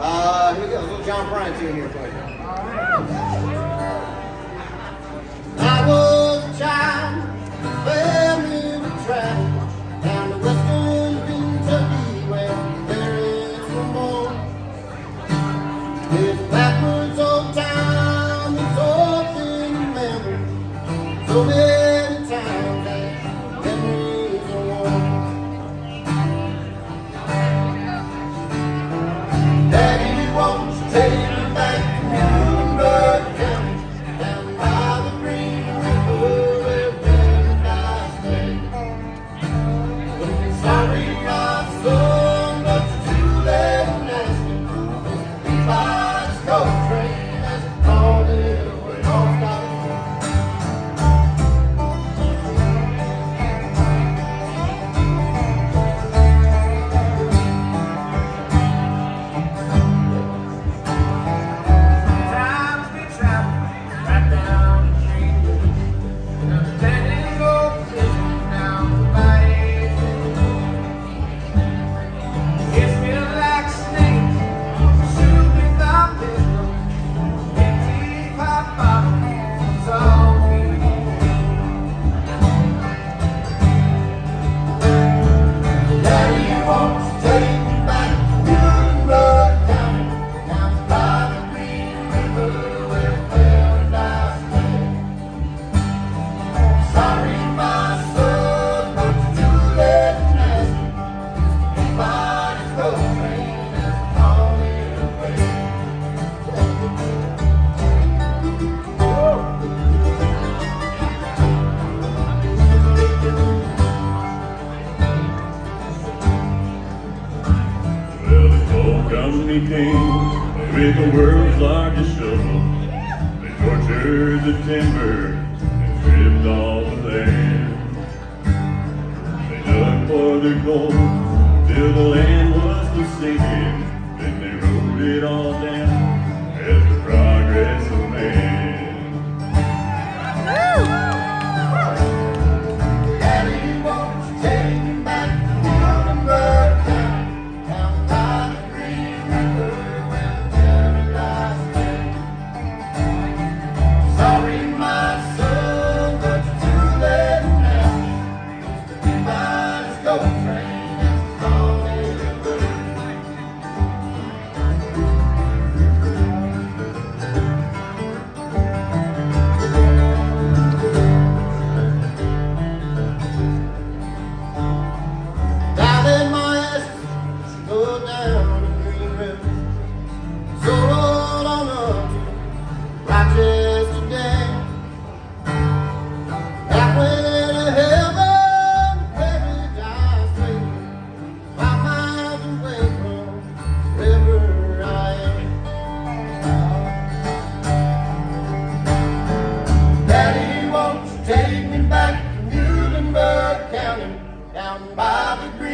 Uh, here we go. A little John Prine tune here for you. I was a child, down to western Kentucky where there is. This backwards old town. So Hey. Company came with the world's largest shovel. They tortured the timber and stripped all the land. They dug for their gold till the land by the green.